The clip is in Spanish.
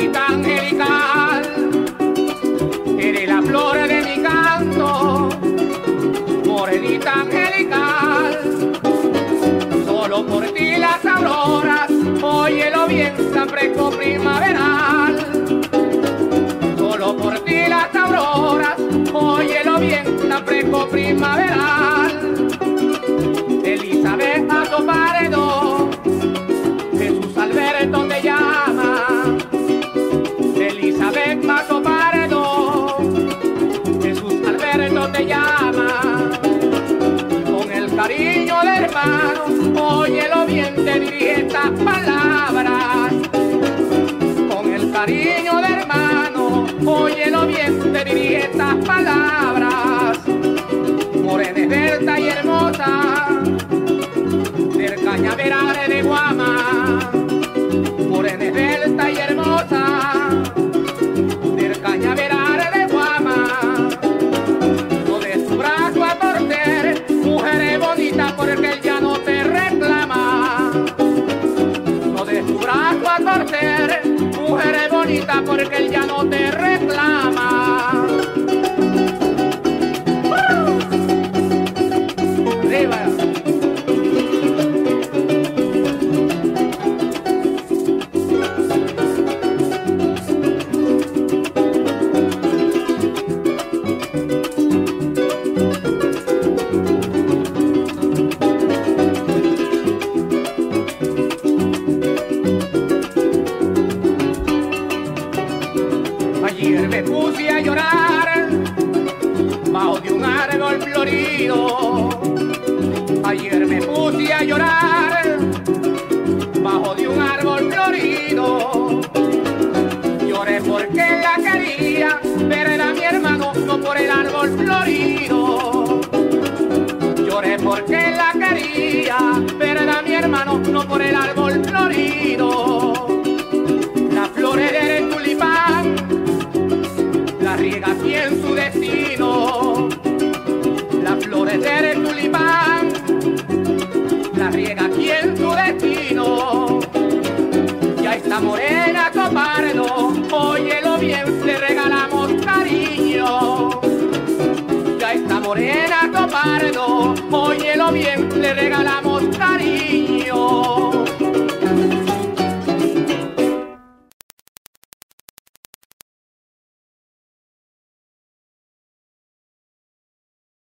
florcita angelical, eres la flor de mi canto, morenita angelical, solo por ti las auroras, óyelo bien, tan fresco primaveral, solo por ti las auroras, óyelo bien, tan fresco primaveral. Alberto te llama. Con el cariño de hermano, óyelo bien, te dirige estas palabras. Con el cariño de hermano, óyelo bien, te dirige estas palabras. Morena esbelta y hermosa, porque él ya no te reclama. Ayer me puse a llorar bajo de un árbol florido. Ayer me puse a llorar bajo de un árbol florido. Lloré porque la quería, pero era mi hermano, no por el árbol florido. Lloré porque la quería, pero era mi hermano, no por el árbol Las flores del tulipán, la riega aquí en su destino. Ya está morena copardo, óyelo bien, le regalamos cariño. Ya está morena copardo, óyelo bien, le regalamos.